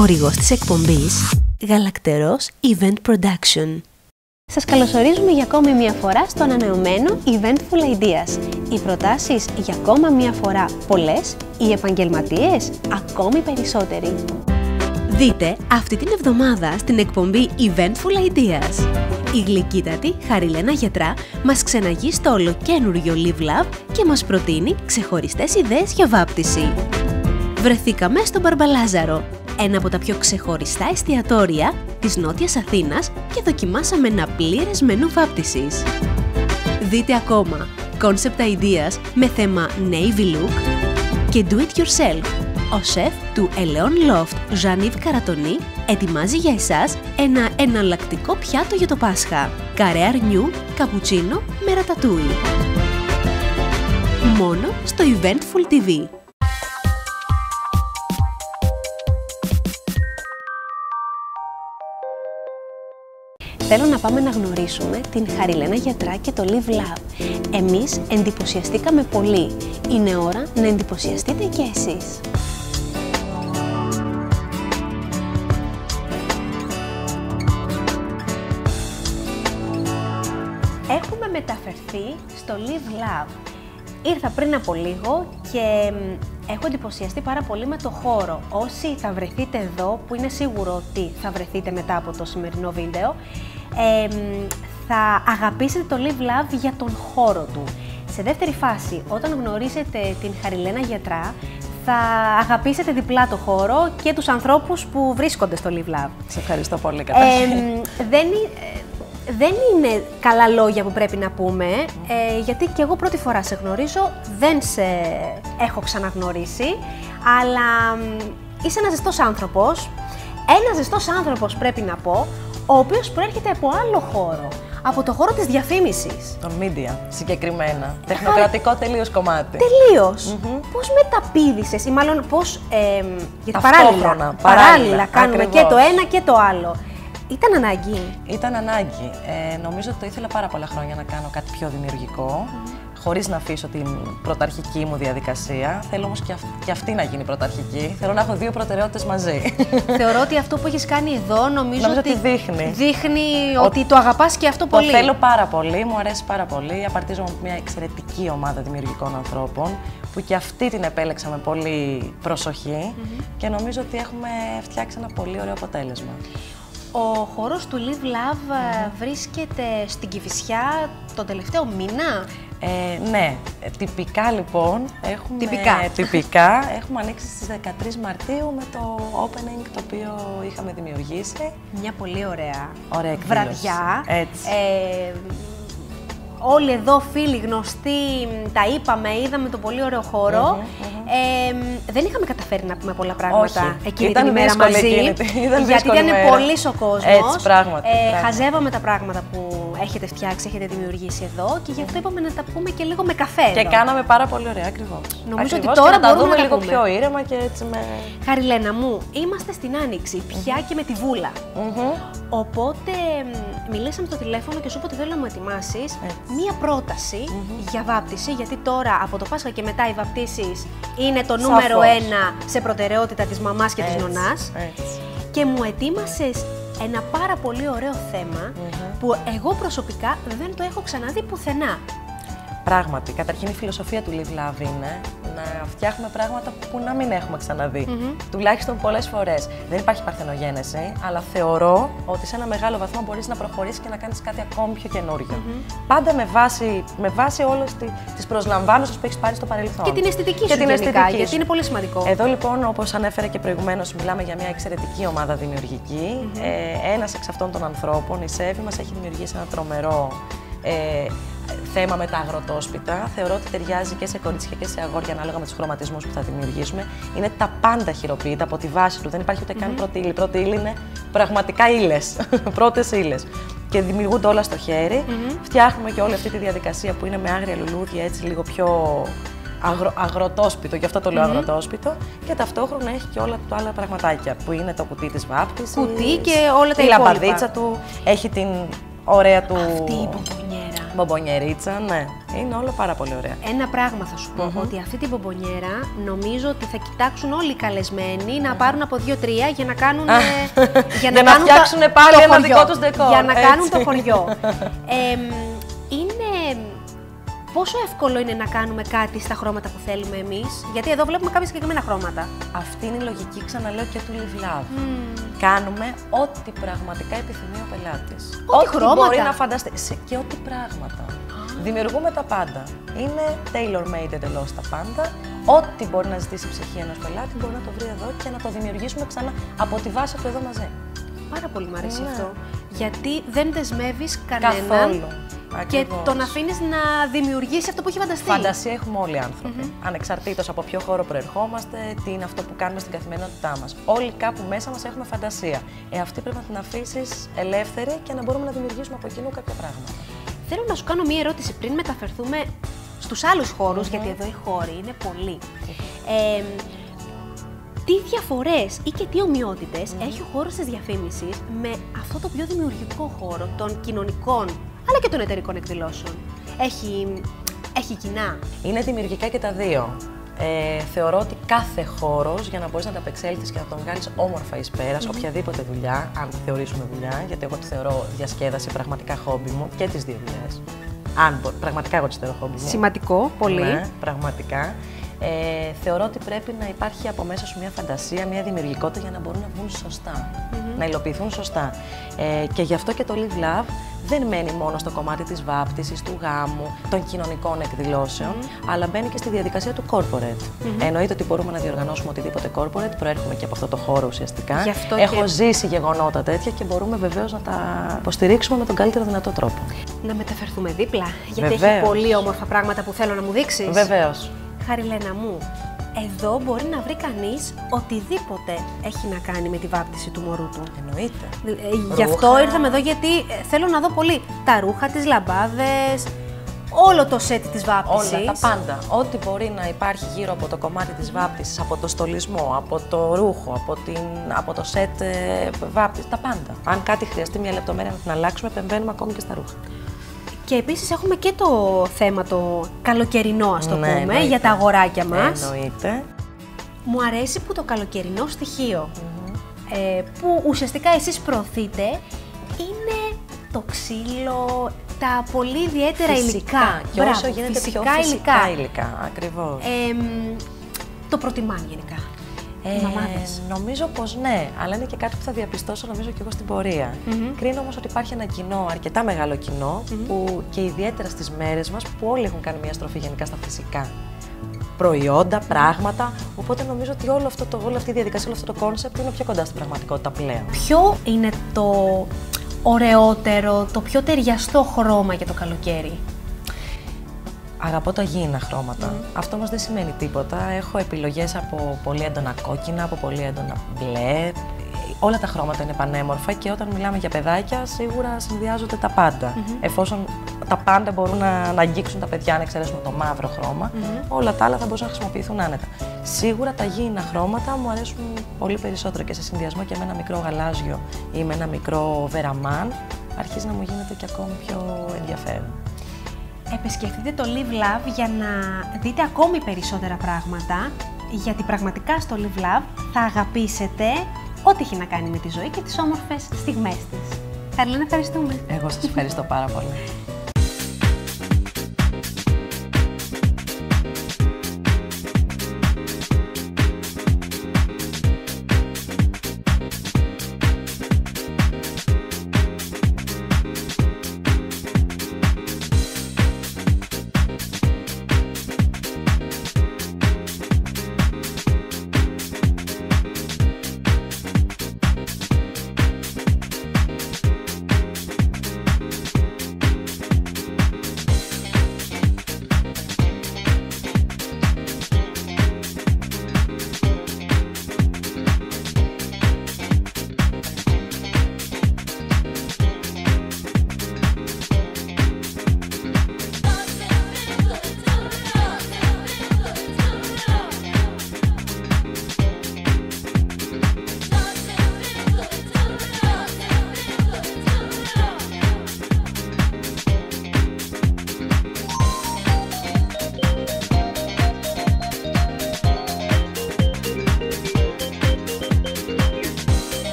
Χορηγός της εκπομπής Γαλακτερός Event Production. Σας καλωσορίζουμε για ακόμη μία φορά στο ανανεωμένο Eventful Ideas. Οι προτάσεις για ακόμα μία φορά πολλές, οι επαγγελματίες ακόμη περισσότεροι. Δείτε αυτή την εβδομάδα στην εκπομπή Eventful Ideas. Η γλυκύτατη Χαριλένα Γιατρά μας ξεναγεί στο ολοκένουργιο Live Lab και μας προτείνει ξεχωριστές ιδέες για βάπτιση. Βρεθήκαμε στο Μπαρμπαλάζαρο, ένα από τα πιο ξεχωριστά εστιατόρια της Νότιας Αθήνας και δοκιμάσαμε ένα πλήρες μενού βάπτισης. Δείτε ακόμα concept ideas με θέμα navy look και do it yourself. Ο σεφ του Ελαιόν Loft, Ζανίβ Καρατονή, ετοιμάζει για εσάς ένα εναλλακτικό πιάτο για το Πάσχα. Καρέ αρνιού, καπουτσίνο με ρατατούι. Μόνο στο Eventful TV. Θέλω να πάμε να γνωρίσουμε την Χαριλένα Γιατρά και το Live Lab. Εμείς εντυπωσιαστήκαμε πολύ. Είναι ώρα να εντυπωσιαστείτε και εσείς. Έχουμε μεταφερθεί στο Live Lab. Ήρθα πριν από λίγο και έχω εντυπωσιαστεί πάρα πολύ με το χώρο. Όσοι θα βρεθείτε εδώ, που είναι σίγουρο ότι θα βρεθείτε μετά από το σημερινό βίντεο, θα αγαπήσετε το Live Love για τον χώρο του. Σε δεύτερη φάση, όταν γνωρίσετε την Χαριλένα Γιατρά, θα αγαπήσετε διπλά το χώρο και τους ανθρώπους που βρίσκονται στο Live Love. Σε ευχαριστώ πολύ, καταρχήν. Ε, δεν, δεν είναι καλά λόγια που πρέπει να πούμε, ε, γιατί και εγώ πρώτη φορά σε γνωρίζω, δεν σε έχω ξαναγνωρίσει, αλλά είσαι ένας ζεστός άνθρωπος. Ένας ζεστός άνθρωπος πρέπει να πω, ο οποίος προέρχεται από άλλο χώρο. Από το χώρο της διαφήμισης. Των media, συγκεκριμένα. Τεχνοκρατικό τελείως κομμάτι. Τελείως. Mm-hmm. Πώς μεταπίδησες, ή μάλλον πώς. Ε, γιατί παράλληλα, παράλληλα, κάνουμε και το ένα και το άλλο. Ήταν ανάγκη; Ήταν ανάγκη. Ε, νομίζω ότι το ήθελα πάρα πολλά χρόνια να κάνω κάτι πιο δημιουργικό χωρίς να αφήσω την πρωταρχική μου διαδικασία. Θέλω όμως και, και αυτή να γίνει πρωταρχική. Θέλω να έχω δύο προτεραιότητες μαζί. Θεωρώ ότι αυτό που έχεις κάνει εδώ νομίζω, νομίζω ότι, δείχνει. Δείχνει ότι το αγαπάς και αυτό πολύ. Το θέλω πάρα πολύ, μου αρέσει πάρα πολύ. Απαρτίζομαι από μια εξαιρετική ομάδα δημιουργικών ανθρώπων που και αυτή την επέλεξα με πολύ προσοχή και νομίζω ότι έχουμε φτιάξει ένα πολύ ωραίο αποτέλεσμα. Ο χώρος του Live Love ε, βρίσκεται στην Κηφισιά τον τελευταίο μήνα; Ε, ναι, ε, τυπικά λοιπόν έχουμε, τυπικά. τυπικά έχουμε ανοίξει στις 13 Μαρτίου με το opening το οποίο είχαμε δημιουργήσει. Μια πολύ ωραία, ωραία βραδιά. Έτσι. Ε, όλοι εδώ φίλοι γνωστοί, τα είπαμε, είδαμε το πολύ ωραίο χώρο. Ε, δεν είχαμε καταφέρει να πούμε πολλά πράγματα Όχι. εκείνη ήταν την ημέρα μαζί. Εκείνη, ήταν γιατί ήταν πολύ ο κόσμος. Έτσι, πράγματι, ε, πράγματι. Χαζεύαμε τα πράγματα που έχετε φτιάξει, έχετε δημιουργήσει εδώ και γι' αυτό είπαμε να τα πούμε και λίγο με καφέ. Και εδώ. κάναμε πάρα πολύ ωραία, ακριβώς. Νομίζω ότι τώρα να τα δούμε να λίγο πούμε. πιο ήρεμα και έτσι με. Χαριλένα μου, είμαστε στην Άνοιξη, πια και με τη βούλα. Οπότε μιλήσαμε στο τηλέφωνο και σου είπα ότι θέλω να μου ετοιμάσεις μία πρόταση για βάπτιση, γιατί τώρα από το Πάσχα και μετά οι βαπτίσεις είναι το νούμερο ένα σε προτεραιότητα της μαμάς και Έτσι, της νονάς. έτσι. Και μου ετοίμασες ένα πάρα πολύ ωραίο θέμα που εγώ προσωπικά δεν το έχω ξαναδεί πουθενά. Πράγματι, καταρχήν η φιλοσοφία του Live Love είναι να φτιάχνουμε πράγματα που να μην έχουμε ξαναδεί. Τουλάχιστον πολλές φορές. Δεν υπάρχει παρθενογένεση, αλλά θεωρώ ότι σε ένα μεγάλο βαθμό μπορείς να προχωρήσεις και να κάνεις κάτι ακόμη πιο καινούριο. Πάντα με βάση, με βάση όλες τις προσλαμβάνωσες που έχεις πάρει στο παρελθόν. Και την αισθητική Και σου την γενικά, αισθητική γιατί σου. είναι πολύ σημαντικό. Εδώ λοιπόν, όπως ανέφερε και προηγουμένως, μιλάμε για μια εξαιρετική ομάδα δημιουργική. Ε, Ένας εξ αυτών των ανθρώπων, η Σέβη, μας έχει δημιουργήσει ένα τρομερό ε, θέμα με τα αγροτόσπιτα. Θεωρώ ότι ταιριάζει και σε κορίτσια και σε αγόρια ανάλογα με τους χρωματισμούς που θα δημιουργήσουμε. Είναι τα πάντα χειροποίητα από τη βάση του. Δεν υπάρχει ούτε καν πρώτη ύλη. Η πρώτη ύλη είναι πραγματικά ύλες. Πρώτες ύλες. Και δημιουργούνται όλα στο χέρι. Φτιάχνουμε και όλη αυτή τη διαδικασία που είναι με άγρια λουλούδια, έτσι λίγο πιο αγρο, αγροτόσπιτο, γι' αυτό το λέω αγροτόσπιτο. Και ταυτόχρονα έχει και όλα τα άλλα πραγματάκια που είναι το κουτί της βάπτισης. Κουτί και όλα τα Η υπόλοιπα. λαμπαδίτσα του, έχει την ωραία του. Αυτή η μπομπονιέρα. Μπομπονιερίτσα, ναι. Είναι όλο πάρα πολύ ωραία. Ένα πράγμα θα σου πω, ότι αυτή την μπομπονιέρα νομίζω ότι θα κοιτάξουν όλοι οι καλεσμένοι να πάρουν από δύο-τρία για να κάνουν. ε, Για να κάνουν φτιάξουν το- πάλι το ένα χωριό. δικό τους ντεκόρ, Για να έτσι. κάνουν το χωριό. Ε, είναι. Πόσο εύκολο είναι να κάνουμε κάτι στα χρώματα που θέλουμε εμείς, γιατί εδώ βλέπουμε κάποια συγκεκριμένα χρώματα. Αυτή είναι η λογική, ξαναλέω, και του Live Love. Κάνουμε ό,τι πραγματικά επιθυμεί ο πελάτης. Ό,τι χρώματα. μπορεί να φανταστεί. σε- Και ό,τι πράγματα. Δημιουργούμε τα πάντα. Είναι tailor-made εντελώς τα πάντα. Ό,τι μπορεί να ζητήσει η ψυχή ενός πελάτη μπορεί να το βρει εδώ και να το δημιουργήσουμε ξανά από τη βάση του εδώ μαζί. Πάρα πολύ μου αρέσει Ναι. αυτό. Γιατί δεν δεσμεύεις κανέναν Καθόλου. Και Ακριβώς. τον αφήνεις να δημιουργήσει αυτό που έχει φανταστεί. Φαντασία έχουμε όλοι οι άνθρωποι. Ανεξαρτήτως από ποιο χώρο προερχόμαστε, τι είναι αυτό που κάνουμε στην καθημερινότητά μας. Όλοι κάπου μέσα μας έχουμε φαντασία. Ε, αυτή πρέπει να την αφήσεις ελεύθερη και να μπορούμε να δημιουργήσουμε από κοινού κάποια πράγματα. Θέλω να σου κάνω μία ερώτηση πριν μεταφερθούμε στους άλλους χώρους, γιατί εδώ οι χώροι είναι πολλοί. Ε, τι διαφορές ή και τι ομοιότητες έχει ο χώρος της διαφήμισης με αυτό το πιο δημιουργικό χώρο των κοινωνικών αλλά και των εταιρικών εκδηλώσεων. Έχει, έχει κοινά. Είναι δημιουργικά και τα δύο. Ε, θεωρώ ότι κάθε χώρος για να μπορείς να ανταπεξέλθει και να τον βγάλεις όμορφα εις πέρας, σε οποιαδήποτε δουλειά, αν τη θεωρήσουμε δουλειά, γιατί εγώ τη θεωρώ διασκέδαση, πραγματικά χόμπι μου και τις δύο δουλειές. Αν μπο- πραγματικά εγώ τι θεωρώ χόμπι μου. Σημαντικό, πολύ. Ναι, πραγματικά. Ε, θεωρώ ότι πρέπει να υπάρχει από μέσα σου μια φαντασία, μια δημιουργικότητα για να μπορούν να βγουν σωστά, να υλοποιηθούν σωστά. Ε, και γι' αυτό και το Live Love δεν μένει μόνο στο κομμάτι της βάπτισης, του γάμου, των κοινωνικών εκδηλώσεων, αλλά μπαίνει και στη διαδικασία του corporate. Εννοείται ότι μπορούμε να διοργανώσουμε οτιδήποτε corporate, προέρχομαι και από αυτό το χώρο ουσιαστικά. Γι' αυτό Έχω και- ζήσει γεγονότα τέτοια και μπορούμε βεβαίως να τα υποστηρίξουμε με τον καλύτερο δυνατό τρόπο. Να μεταφερθούμε δίπλα, γιατί έχει Βεβαίως. πολύ όμορφα πράγματα που θέλω να μου δείξεις. Βεβαίως. Χαριλένα μου, εδώ μπορεί να βρει κανείς οτιδήποτε έχει να κάνει με τη βάπτιση του μωρού του. Εννοείται. Ε, Γι' αυτό Ρούχα. ήρθαμε εδώ γιατί ε, θέλω να δω πολύ τα ρούχα, τις λαμπάδες, όλο το σετ της βάπτισης. Όλα, τα πάντα. Ό,τι μπορεί να υπάρχει γύρω από το κομμάτι της βάπτισης, από το στολισμό, από το ρούχο, από, την, από το σετ ε, βάπτισης, τα πάντα. Αν κάτι χρειαστεί μια λεπτομέρεια να την αλλάξουμε, επεμβαίνουμε ακόμη και στα ρούχα. Και επίσης έχουμε και το θέμα το καλοκαιρινό, ας το Ναι, πούμε, εννοείται. για τα αγοράκια μας. Εννοείται. Μου αρέσει που το καλοκαιρινό στοιχείο, ε, που ουσιαστικά εσείς προωθείτε, είναι το ξύλο, τα πολύ ιδιαίτερα υλικά. Και Μπράβο, όσο γίνεται φυσικά πιο υλικά. φυσικά υλικά. Ακριβώς. Ε, μ, το προτιμάνε γενικά. Οι μαμάδες. νομίζω πως ναι, αλλά είναι και κάτι που θα διαπιστώσω νομίζω και εγώ στην πορεία. Κρίνω όμως ότι υπάρχει ένα κοινό, αρκετά μεγάλο κοινό, που και ιδιαίτερα στις μέρες μας, που όλοι έχουν κάνει μια στροφή γενικά στα φυσικά προϊόντα, πράγματα. Οπότε νομίζω ότι όλο αυτό το, όλη αυτή η διαδικασία, όλο αυτό το concept είναι πιο κοντά στην πραγματικότητα πλέον. Ποιο είναι το ωραιότερο, το πιο ταιριαστό χρώμα για το καλοκαίρι; Αγαπώ τα γήινα χρώματα. Αυτό όμως δεν σημαίνει τίποτα. Έχω επιλογές από πολύ έντονα κόκκινα, από πολύ έντονα μπλε. Όλα τα χρώματα είναι πανέμορφα και όταν μιλάμε για παιδάκια, σίγουρα συνδυάζονται τα πάντα. Εφόσον τα πάντα μπορούν να, να αγγίξουν τα παιδιά, αν εξαιρέσουμε το μαύρο χρώμα, όλα τα άλλα θα μπορούσαν να χρησιμοποιηθούν άνετα. Σίγουρα τα γήινα χρώματα μου αρέσουν πολύ περισσότερο και σε συνδυασμό και με ένα μικρό γαλάζιο ή με ένα μικρό βεραμάν, αρχίζει να μου γίνεται και ακόμη πιο ενδιαφέρον. Επισκεφτείτε το Live Love για να δείτε ακόμη περισσότερα πράγματα, γιατί πραγματικά στο Live Love θα αγαπήσετε ό,τι έχει να κάνει με τη ζωή και τις όμορφες στιγμές της. Χαριλένα, ευχαριστούμε. Εγώ σας ευχαριστώ πάρα πολύ.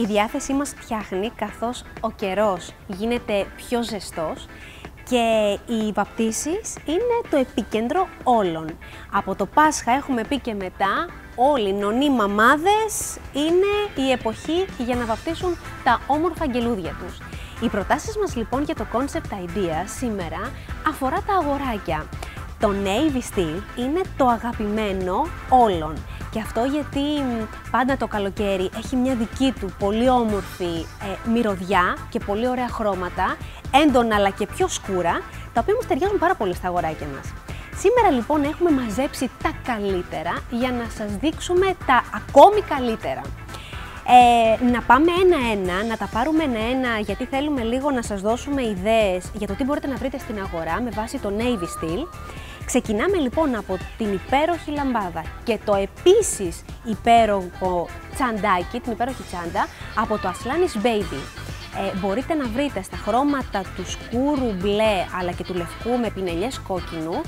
Η διάθεσή μας φτιάχνει καθώς ο καιρός γίνεται πιο ζεστός και οι βαπτίσεις είναι το επίκεντρο όλων. Από το Πάσχα έχουμε πει και μετά, όλοι οι νονοί μαμάδες είναι η εποχή για να βαπτίσουν τα όμορφα αγγελούδια τους. Οι προτάσεις μας λοιπόν για το Concept Idea σήμερα αφορά τα αγοράκια. Το Navy Steel είναι το αγαπημένο όλων. Και αυτό γιατί πάντα το καλοκαίρι έχει μια δική του πολύ όμορφη ε, μυρωδιά και πολύ ωραία χρώματα, έντονα αλλά και πιο σκούρα, τα οποία μας ταιριάζουν πάρα πολύ στα αγοράκια μας. Σήμερα λοιπόν έχουμε μαζέψει τα καλύτερα για να σας δείξουμε τα ακόμη καλύτερα. Ε, να πάμε ένα-ένα, να τα πάρουμε ένα-ένα, γιατί θέλουμε λίγο να σας δώσουμε ιδέες για το τι μπορείτε να βρείτε στην αγορά με βάση το Navy Steel. Ξεκινάμε λοιπόν από την υπέροχη λαμπάδα και το επίσης υπέροχο τσαντάκι, την υπέροχη τσάντα, από το Aslanis Baby. Ε, μπορείτε να βρείτε στα χρώματα του σκούρου μπλε αλλά και του λευκού με πινελιές κόκκινου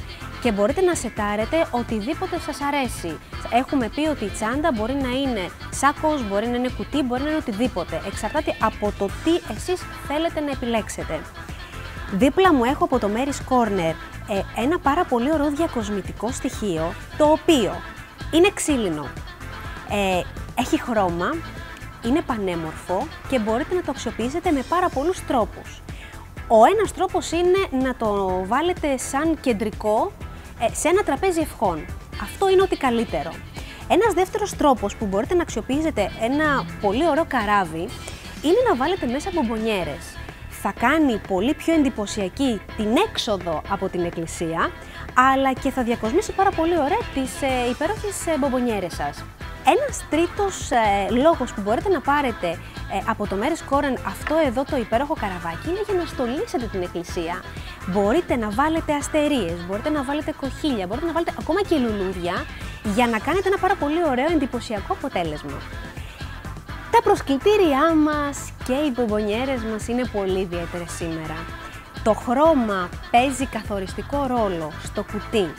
και μπορείτε να σετάρετε οτιδήποτε σας αρέσει. Έχουμε πει ότι η τσάντα μπορεί να είναι σάκος, μπορεί να είναι κουτί, μπορεί να είναι οτιδήποτε. Εξαρτάται από το τι εσείς θέλετε να επιλέξετε. Δίπλα μου έχω από το Mary's Corner ε, ένα πάρα πολύ ωραίο διακοσμητικό στοιχείο, το οποίο είναι ξύλινο. Ε, έχει χρώμα, είναι πανέμορφο και μπορείτε να το αξιοποιήσετε με πάρα πολλούς τρόπους. Ο ένας τρόπος είναι να το βάλετε σαν κεντρικό ε, σε ένα τραπέζι ευχών. Αυτό είναι ό,τι καλύτερο. Ένας δεύτερος τρόπος που μπορείτε να αξιοποιήσετε ένα πολύ ωραίο καράβι είναι να βάλετε μέσα μπομπονιέρες. Θα κάνει πολύ πιο εντυπωσιακή την έξοδο από την εκκλησία, αλλά και θα διακοσμήσει πάρα πολύ ωραία τις ε, υπέροχες ε, μπομπονιέρες σας. Ένας τρίτος ε, λόγος που μπορείτε να πάρετε ε, από το Μέρες Κόρεν αυτό εδώ το υπέροχο καραβάκι είναι για να στολίσετε την εκκλησία. Μπορείτε να βάλετε αστερίες, μπορείτε να βάλετε κοχύλια, μπορείτε να βάλετε ακόμα και λουλούδια για να κάνετε ένα πάρα πολύ ωραίο εντυπωσιακό αποτέλεσμα. Τα προσκλητήριά μας και οι μπομπονιέρες μας είναι πολύ ιδιαίτερες σήμερα. Το χρώμα παίζει καθοριστικό ρόλο στο κουτί,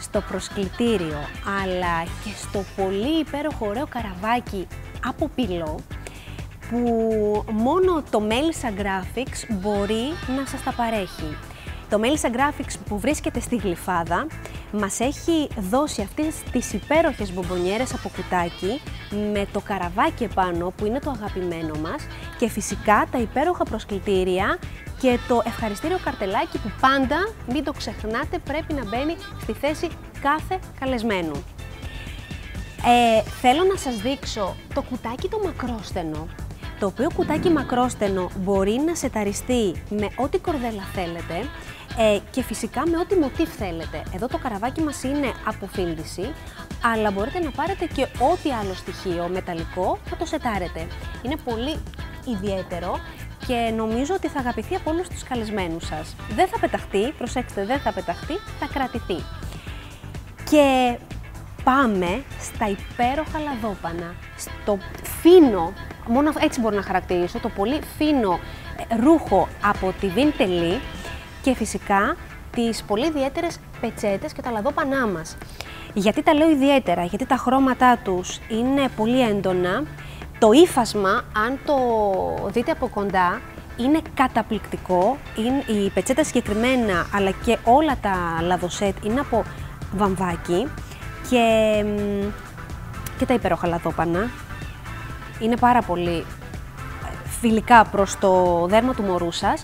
στο προσκλητήριο, αλλά και στο πολύ υπέροχο ωραίο καραβάκι από πυλό, που μόνο το Melissa Graphics μπορεί να σας τα παρέχει. Το Melissa Graphics που βρίσκεται στη Γλυφάδα μας έχει δώσει αυτές τις υπέροχες μπομπονιέρες από κουτάκι με το καραβάκι επάνω που είναι το αγαπημένο μας και φυσικά τα υπέροχα προσκλητήρια και το ευχαριστήριο καρτελάκι που πάντα, μην το ξεχνάτε, πρέπει να μπαίνει στη θέση κάθε καλεσμένου. Ε, θέλω να σας δείξω το κουτάκι το μακρόστενο, το οποίο κουτάκι μακρόστενο μπορεί να σεταριστεί με ό,τι κορδέλα θέλετε ε, και φυσικά με ό,τι μοτίβ θέλετε. Εδώ το καραβάκι μας είναι από αλλά μπορείτε να πάρετε και ό,τι άλλο στοιχείο μεταλλικό θα το σετάρετε. Είναι πολύ ιδιαίτερο και νομίζω ότι θα αγαπηθεί από όλους τους καλεσμένους σας. Δεν θα πεταχτεί, προσέξτε, δεν θα πεταχτεί, θα κρατηθεί. Και πάμε στα υπέροχα λαδόπανα, στο φίνο, μόνο έτσι μπορώ να χαρακτηρίσω, το πολύ φίνο ε, ρούχο από τη Vinteli και φυσικά τις πολύ ιδιαίτερες πετσέτες και τα λαδόπανά μας. Γιατί τα λέω ιδιαίτερα, γιατί τα χρώματά τους είναι πολύ έντονα, το ύφασμα, αν το δείτε από κοντά, είναι καταπληκτικό. Είναι, η πετσέτα συγκεκριμένα, αλλά και όλα τα λαδοσέτ είναι από βαμβάκι και, και τα υπέροχα λαδόπανα. Είναι πάρα πολύ ε, φιλικά προς το δέρμα του μωρού σας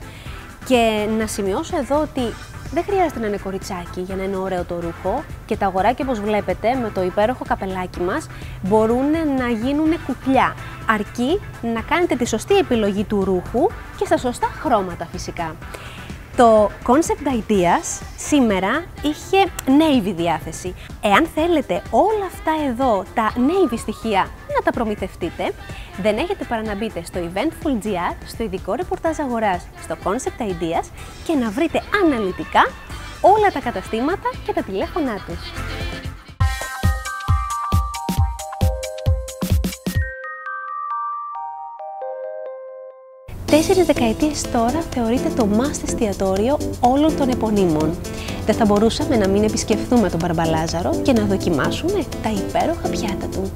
και να σημειώσω εδώ ότι δεν χρειάζεται να είναι κοριτσάκι για να είναι ωραίο το ρούχο και τα αγοράκια όπως βλέπετε με το υπέροχο καπελάκι μας μπορούν να γίνουν κουκλιά αρκεί να κάνετε τη σωστή επιλογή του ρούχου και στα σωστά χρώματα φυσικά. Το Concept Ideas σήμερα είχε navy διάθεση. Εάν θέλετε όλα αυτά εδώ τα navy στοιχεία να τα προμηθευτείτε, δεν έχετε παρά να μπείτε στο Eventful.gr, στο ειδικό ρεπορτάζ αγοράς, στο Concept Ideas και να βρείτε αναλυτικά όλα τα καταστήματα και τα τηλέφωνά τους. τέσσερις δεκαετίες τώρα θεωρείται το μάστε εστιατόριο όλων των επωνύμων. Δεν θα μπορούσαμε να μην επισκεφθούμε τον Μπαρμπαλάζαρο και να δοκιμάσουμε τα υπέροχα πιάτα του.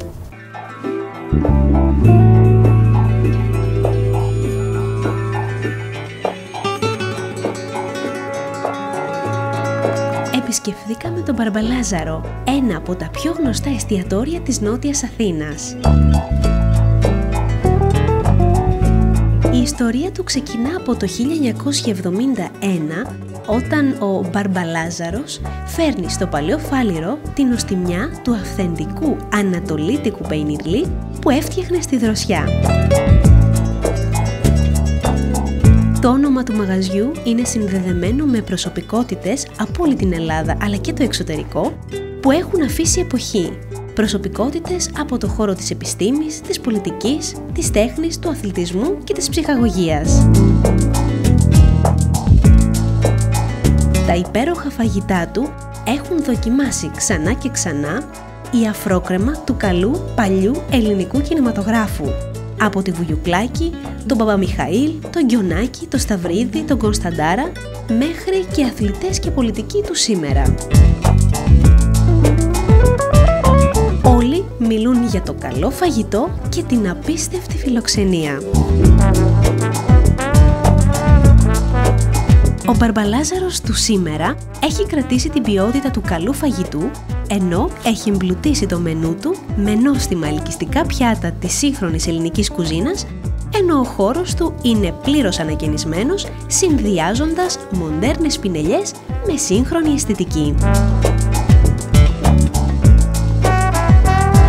Επισκεφθήκαμε τον Μπαρμπαλάζαρο, ένα από τα πιο γνωστά εστιατόρια της Νότιας Αθήνας. Ιστορία του ξεκινά από το 1971 όταν ο Μπαρμπαλάζαρος φέρνει στο Παλαιό Φάληρο την οστιμιά του αυθεντικού ανατολίτικου πεϊνιρλί που έφτιαχνε στη δροσιά. Το όνομα του μαγαζιού είναι συνδεδεμένο με προσωπικότητες από όλη την Ελλάδα αλλά και το εξωτερικό που έχουν αφήσει εποχή. Προσωπικότητες από το χώρο της επιστήμης, της πολιτικής, της τέχνης, του αθλητισμού και της ψυχαγωγίας. Τα υπέροχα φαγητά του έχουν δοκιμάσει ξανά και ξανά η αφρόκρεμα του καλού παλιού ελληνικού κινηματογράφου από τη Βουγιουκλάκη, τον Παπαμιχαήλ, τον Γκιονάκη, τον Σταυρίδη, τον Κωνσταντάρα, μέχρι και αθλητές και πολιτικοί του σήμερα. Μιλούν για το καλό φαγητό και την απίστευτη φιλοξενία. Ο Μπαρμπαλάζαρος του σήμερα έχει κρατήσει την ποιότητα του καλού φαγητού, ενώ έχει εμπλουτίσει το μενού του με νόστιμα ελκυστικά πιάτα της σύγχρονης ελληνικής κουζίνας, ενώ ο χώρος του είναι πλήρως ανακαινισμένος, συνδυάζοντας μοντέρνες πινελιές με σύγχρονη αισθητική.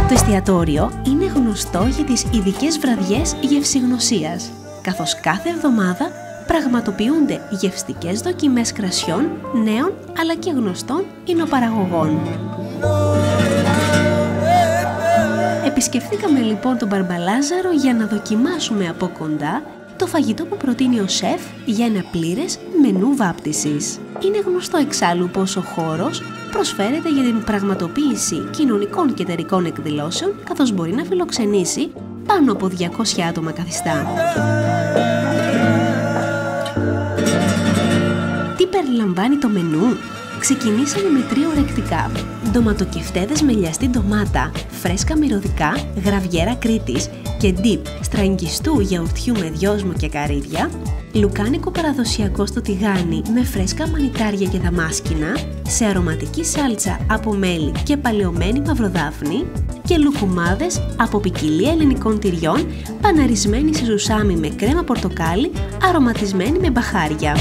Το εστιατόριο είναι γνωστό για τις ειδικές βραδιές γευσηγνωσίας, καθώς κάθε εβδομάδα πραγματοποιούνται γευστικές δοκιμές κρασιών νέων αλλά και γνωστών υνοπαραγωγών. Επισκεφθήκαμε λοιπόν τον Μπαρμπαλάζαρο για να δοκιμάσουμε από κοντά το φαγητό που προτείνει ο σεφ για ένα πλήρες μενού βάπτισης. Είναι γνωστό εξάλλου πως ο χώρος προσφέρεται για την πραγματοποίηση κοινωνικών και εταιρικών εκδηλώσεων καθώς μπορεί να φιλοξενήσει πάνω από 200 άτομα καθιστά. περιλαμβάνει το μενού; Ξεκινήσαμε με τρία ορεκτικά. Ντοματοκεφτέδες με λιαστή ντομάτα, φρέσκα μυρωδικά, γραβιέρα Κρήτης και ντύπ στραγγιστού γιαουρτιού με δυόσμο και καρύδια, λουκάνικο παραδοσιακό στο τηγάνι με φρέσκα μανιτάρια και δαμάσκηνα, σε αρωματική σάλτσα από μέλι και παλαιωμένη μαυροδάφνη και λουκουμάδες από ποικιλία ελληνικών τυριών παναρισμένη σε ζουσάμι με κρέμα πορτοκάλι αρωματισμένη με μπαχάρια.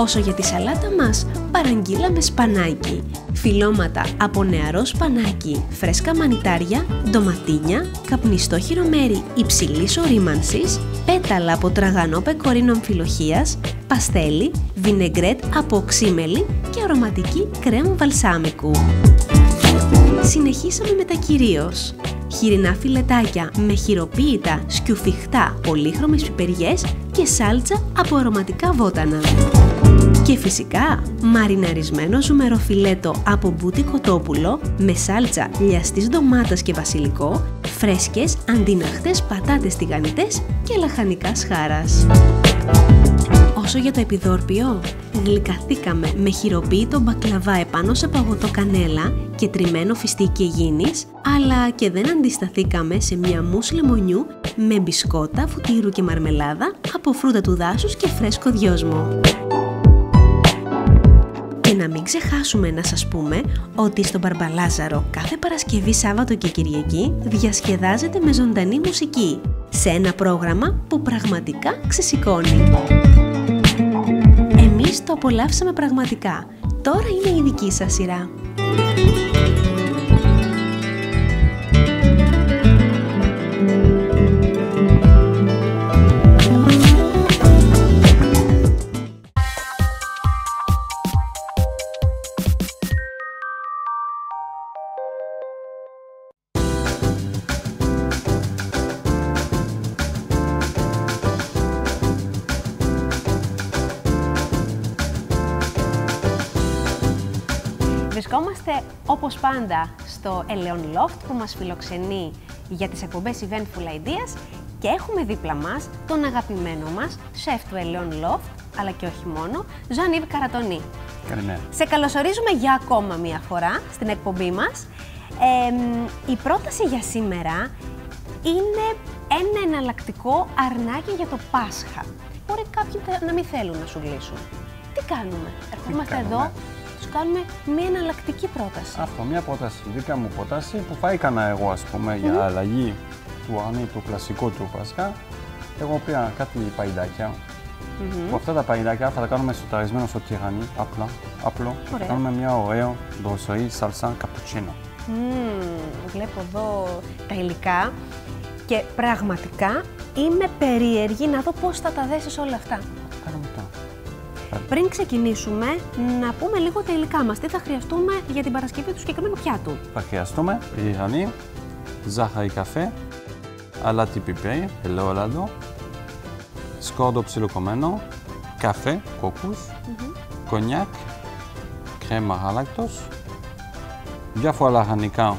Όσο για τη σαλάτα μας, παραγγείλαμε σπανάκι. Φιλώματα από νεαρό σπανάκι, φρέσκα μανιτάρια, ντοματίνια, καπνιστό χειρομέρι υψηλής ορίμανσης, πέταλα από τραγανό πεκορίνο αμφιλοχίας, παστέλι, βινεγκρέτ από οξύμελι και αρωματική κρέμα βαλσάμικου. Συνεχίσαμε με τα κυρίως χοιρινά φιλετάκια με χειροποίητα, σκιουφιχτά, πολύχρωμες πιπεριές και σάλτσα από αρωματικά βότανα. Και φυσικά μαριναρισμένο ζουμεροφιλέτο από μπούτι κοτόπουλο με σάλτσα λιαστής ντομάτας και βασιλικό, φρέσκες αντιναχτές πατάτες τηγανιτές και λαχανικά σχάρας. Όσο για το επιδόρπιο, γλυκαθήκαμε με χειροποίητο μπακλαβά επάνω σε παγωτό κανέλα και τριμμένο φιστίκι γίνης, αλλά και δεν αντισταθήκαμε σε μια μουσ λεμονιού με μπισκότα, φουτύρου και μαρμελάδα από φρούτα του δάσους και φρέσκο δυόσμο. Και να μην ξεχάσουμε να σας πούμε ότι στο Μπαρμπαλάζαρο κάθε Παρασκευή, Σάββατο και Κυριακή διασκεδάζεται με ζωντανή μουσική σε ένα πρόγραμμα που πραγματικά ξεσηκώνει. Εμείς το απολαύσαμε πραγματικά. Τώρα είναι η δική σας σειρά. Πάντα στο Eleon Loft που μας φιλοξενεί για τις εκπομπές Eventful Ideas και έχουμε δίπλα μας τον αγαπημένο μας σεφ του Eleon Loft, αλλά και όχι μόνο, Ζωάν Ιβ Καρατονή. Καλημέρα. Σε καλωσορίζουμε για ακόμα μία φορά στην εκπομπή μας. η πρόταση για σήμερα είναι ένα εναλλακτικό αρνάκι για το Πάσχα. Μπορεί κάποιοι να μην θέλουν να σου γλύσουν. τι κάνουμε; Ερχόμαστε κάνουμε; εδώ, του κάνουμε μια εναλλακτική πρόταση. Αυτό, μια πρόταση, δικά μου πρόταση που θα έκανα εγώ, ας πούμε, για αλλαγή του αρνί, του κλασικού του Πασχά. Εγώ πήρα κάτι παϊντάκια. Που αυτά τα παϊντάκια θα τα κάνουμε σοταρισμένο στο τυρανί, απλά, απλό. και Θα Ωραία. κάνουμε μια ωραία ντροσοή σαλσά καπουτσίνο. Μμμ, βλέπω εδώ τα υλικά και πραγματικά είμαι περίεργη να δω πώς θα τα δέσεις όλα αυτά. Κάνουμε τώρα. Πριν ξεκινήσουμε, να πούμε λίγο τα υλικά μας. Τι θα χρειαστούμε για την παρασκευή του συγκεκριμένου πιάτου; Θα χρειαστούμε τυρανί, ζάχαρη καφέ, αλάτι πιπέρι, ελαιόλαδο, σκόρδο ψιλοκομμένο, καφέ, κόκκους, κονιάκ, κρέμα γάλακτος, διάφορα λαχανικά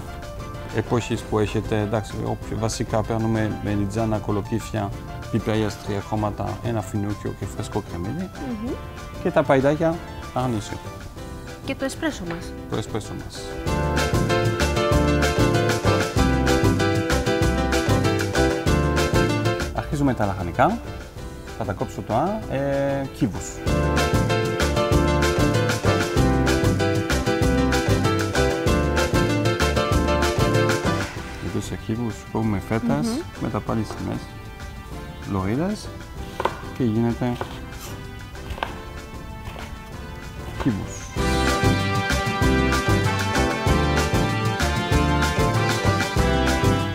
εποχής που έχετε, εντάξει, όποιο- βασικά παίρνουμε μελιτζάνα, κολοκύφια, πιπεριά τρία χρώματα, ένα φινούκιο και φρεσκό κρεμμύδι και τα παϊδάκια αρνήσιο, Και το εσπρέσο μας. το εσπρέσο μας. Αρχίζουμε τα λαχανικά. Θα τα κόψω τώρα. Ε, κύβους. Εδώ σε κύβους κόβουμε φέτας, μετά πάλι στη μέση. Λωρίδες και γίνεται κύβους.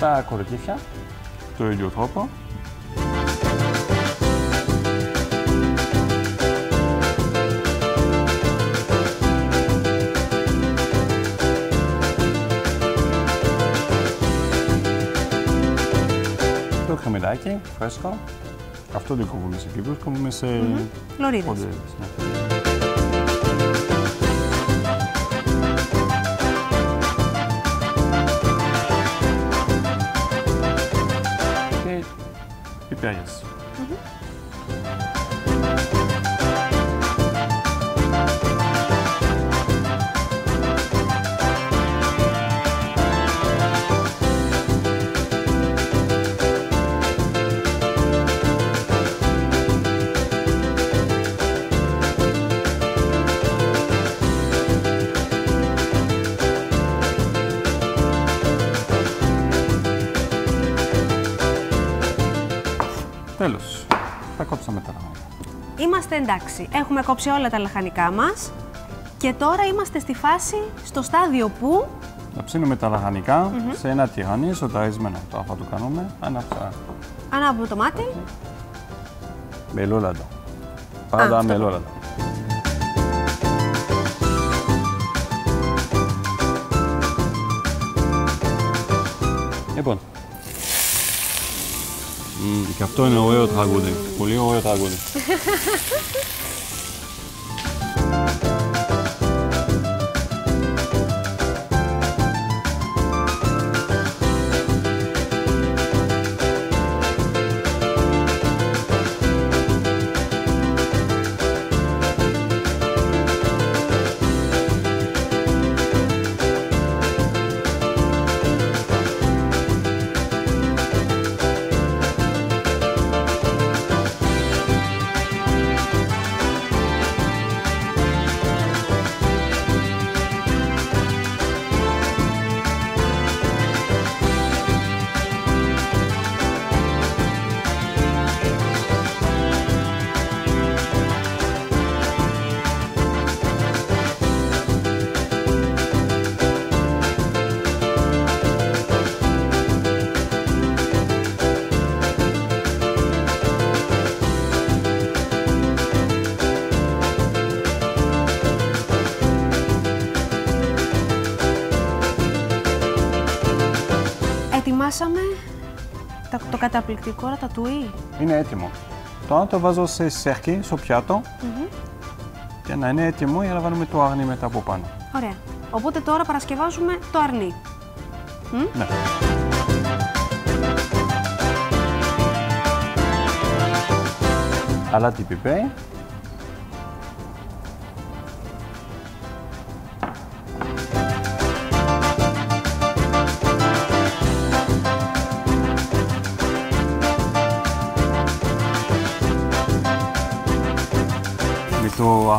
Τα κοροκύφια, το ίδιο τρόπο. Χαμηλάκι, φρέσκο. Αυτό δεν κόβουμε σε κύβους, κόβουμε σε Λωρίδες. ποντέρες. ναι. Και πιπέριες. Τα κόψαμε τα λαχανικά. Είμαστε εντάξει. Έχουμε κόψει όλα τα λαχανικά μας και τώρα είμαστε στη φάση, στο στάδιο που Να ψήνουμε τα λαχανικά σε ένα τυρανί σοταρισμένο. Τώρα θα το κάνουμε ανάψα ανάβουμε το μάτι. με ελαιόλαδο. Πάντα αυτό. με ελαιόλαδο. Λοιπόν. Μμμ, και αυτό είναι ωραίο τραγούδι. Πολύ ωραίο τραγούδι. Το καταπληκτικό ρατατουί. Είναι έτοιμο. Τώρα το βάζω σε σέρκι, στο πιάτο. Και να είναι έτοιμο για να βάλουμε το αρνί μετά από πάνω. Ωραία. Οπότε τώρα παρασκευάζουμε το αρνί. Ναι. Αλάτι πιπέρι.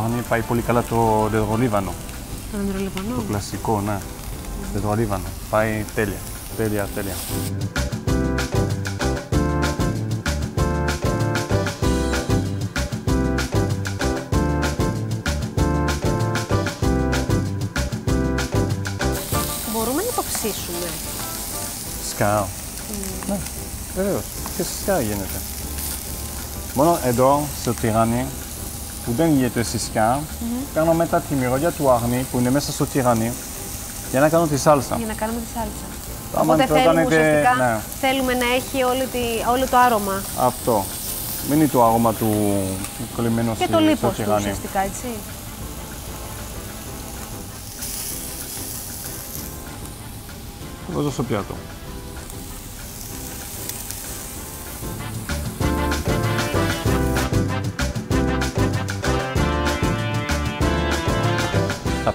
Με το στο αγνί πάει πολύ καλά το δεδρολίβανο. Το δεντρολιβανό. Το κλασικό, ναι. Δεδρολίβανο. Πάει τέλεια. Τέλεια, τέλεια. Μπορούμε να το ψήσουμε. Σκάω. Ναι, βεβαίως. Και σισκά γίνεται. Μόνο εδώ, στο τυράνι, που δεν γίνεται σισκά, κάνω μετά τη μυρωδιά του αγνί που είναι μέσα στο τυράνι για να κάνω τη σάλσα. Για να κάνουμε τη σάλτσα. Άμα Οπότε το θέλουμε κάνετε- ουσιαστικά ναι. θέλουμε να έχει όλη τη, όλο το άρωμα. Αυτό. Μην είναι το άρωμα του κολλημένου Και στη- το στο λίπος του τυράνι. ουσιαστικά, έτσι. Το βάζω στο πιάτο.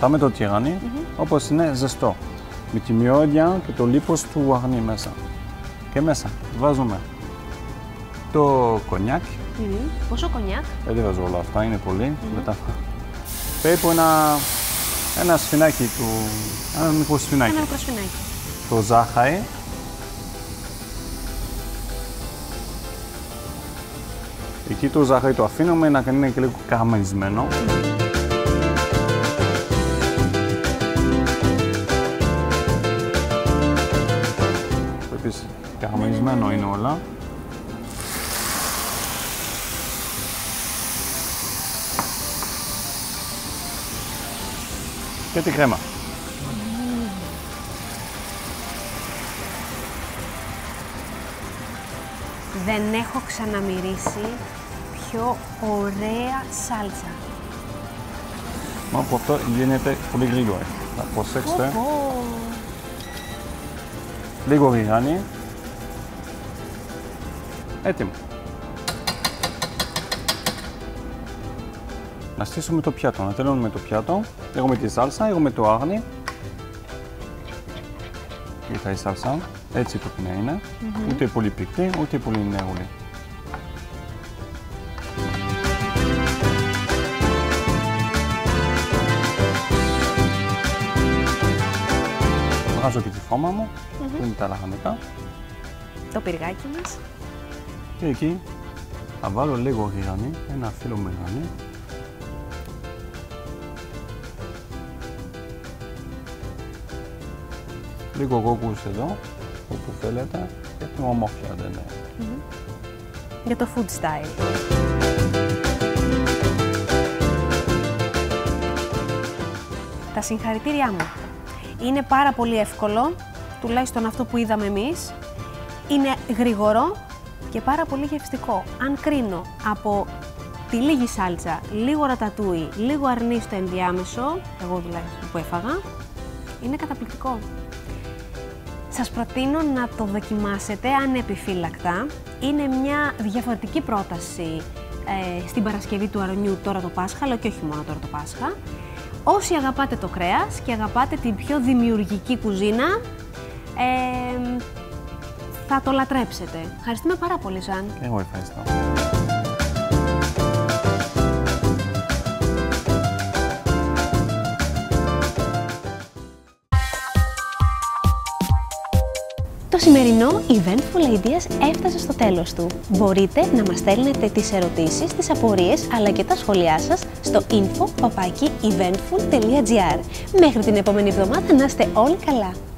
Κρατάμε το τυράνι όπως είναι ζεστό. Με τη μυρωδιά και το λίπος του αγνί μέσα. Και μέσα βάζουμε το κονιάκ. Μμμ. Πόσο κονιάκ; Ε, δεν βάζω όλα αυτά, είναι πολύ. Μετά περίπου ένα, ένα σφινάκι του, ένα μικρό σφινάκι. Ένα μικρό σφινάκι. Το ζάχαρη. Εκεί το ζάχαρη το αφήνουμε να είναι και λίγο καραμελισμένο. Επίσης, καραμελισμένο είναι όλα. Και τη κρέμα. Δεν έχω ξαναμυρίσει πιο ωραία σάλτσα. Μα από αυτό γίνεται πολύ γρήγορα. Θα προσέξτε. Πω, Λίγο ριγάνι. Έτοιμο. Να στήσουμε το πιάτο, να τελειώνουμε το πιάτο. Έχουμε τη σάλσα, έχουμε το άγνι. Κοίτα η σάλσα, έτσι πρέπει να είναι. Ούτε πολύ πυκνή, ούτε πολύ νεούλη. Βγάζω και τη φώμα μου, που είναι τα λαχανικά. Το πυργάκι μας. Και εκεί θα βάλω λίγο ριγανί, ένα φύλλο με ριγανί. Λίγο κόκκους εδώ, όπου θέλετε, και την ομορφιά δεν είναι. Για το food style. Τα συγχαρητήριά μου. Είναι πάρα πολύ εύκολο, τουλάχιστον αυτό που είδαμε εμείς. Είναι γρήγορο και πάρα πολύ γευστικό. Αν κρίνω από τη λίγη σάλτσα, λίγο ρατατούι, λίγο αρνί στο ενδιάμεσο, εγώ τουλάχιστον που έφαγα, είναι καταπληκτικό. Σας προτείνω να το δοκιμάσετε ανεπιφύλακτα. Είναι μια διαφορετική πρόταση ε, στην Παρασκευή του Αρνιού τώρα το Πάσχα, αλλά και όχι μόνο τώρα το Πάσχα. Όσοι αγαπάτε το κρέας και αγαπάτε την πιο δημιουργική κουζίνα, ε, θα το λατρέψετε. Ευχαριστούμε πάρα πολύ, Ζαν. Εγώ ευχαριστώ. Το σημερινό Eventful Ideas έφτασε στο τέλος του. Μπορείτε να μας στέλνετε τις ερωτήσεις, τις απορίες αλλά και τα σχόλιά σας στο info.eventful.gr Μέχρι την επόμενη εβδομάδα να είστε όλοι καλά!